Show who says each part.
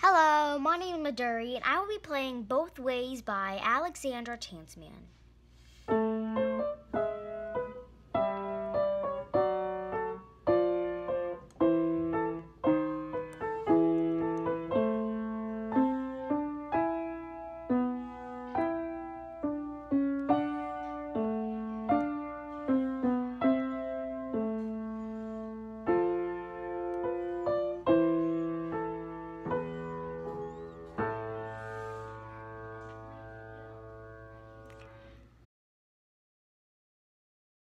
Speaker 1: Hello, my name is Maduri, and I will be playing Both Ways by Alexandra Tansman.